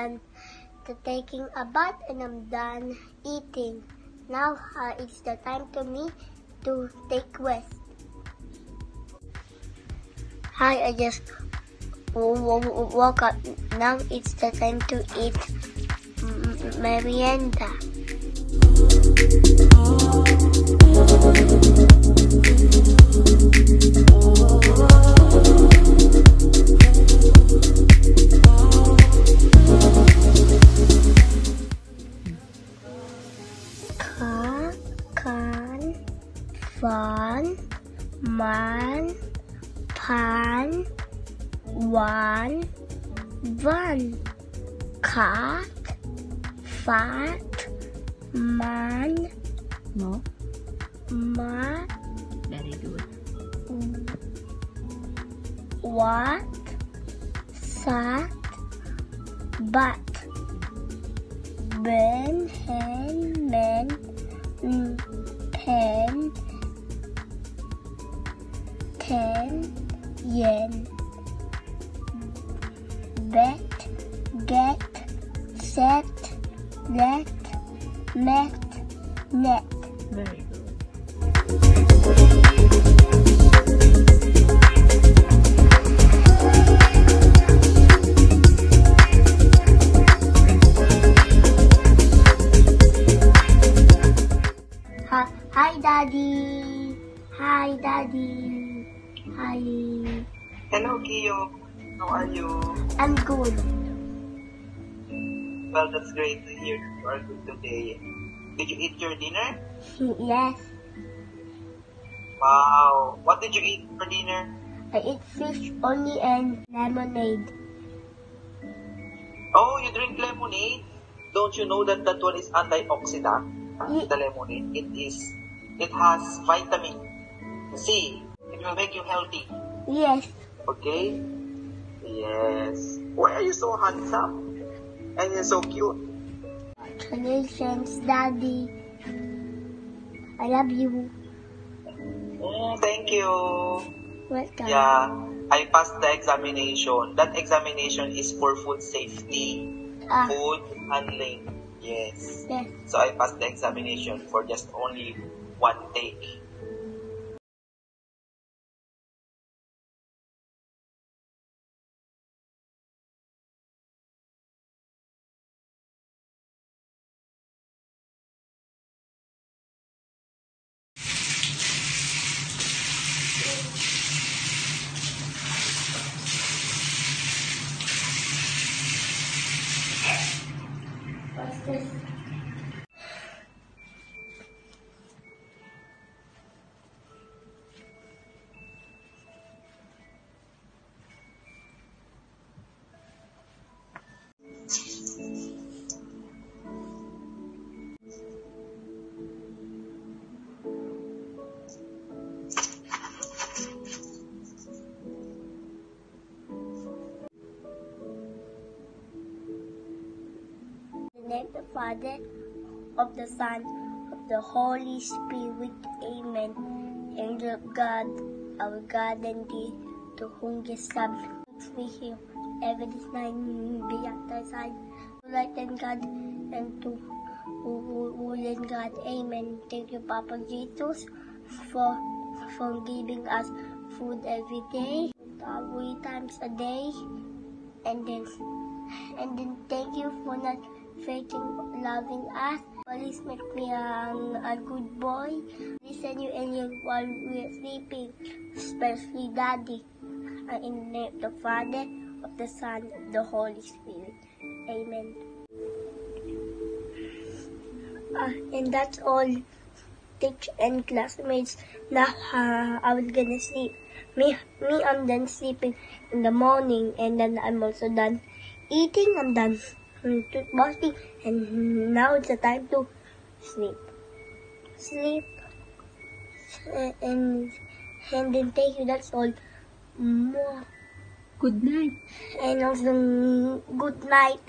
done to taking a bath and I'm done eating. Now uh, it's the time to me to take rest. Hi, I just woke up. Now it's the time to eat merienda. Ka, van, man, pan, one, van. Cat, fat, man, No? mat, Very good. what, sat, bat. Ben, hen, let, met, net. Very good. Hi, hi, Daddy. Hi, Daddy. Hi. Hello, Kiyo. How are you? I'm good. Well, that's great to hear you are good today. Did you eat your dinner? Yes, Wow. What did you eat for dinner? I eat fish only and lemonade. Oh, you drink lemonade? Don't you know that that one is antioxidant? Ye- The lemonade. It is. It has vitamin C. It will make you healthy. Yes, Okay? Yes. Why are you so handsome? And you're so cute. congratulations, Daddy. I love you. Mm, thank you. Welcome. Yeah, I passed the examination. That examination is for food safety, Ah, food handling. Yes. yes. So I passed the examination for just only one take. Name the Father, of the Son, of the Holy Spirit. Amen. Angel of God, our God and thee, to whom you sub, we hear, ever this night be at thy side, to light and God, and to rule in God. Amen. Thank you, Papa Jesus, for for giving us food every day, three times a day, and then and then thank you for not faking loving us. Please make me a, a good boy. Listen you and you while we're sleeping, especially Daddy. And in the name of the Father, of the Son, of the Holy Spirit. Amen. Ah, and that's all. Teacher and classmates. Now uh, I was gonna sleep. Me, me, I'm done sleeping in the morning, and then I'm also done eating. I'm done toothbrushing, and now it's the time to sleep. Sleep, and and then thank you. That's all. Good night. And also mm, good night.